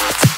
That's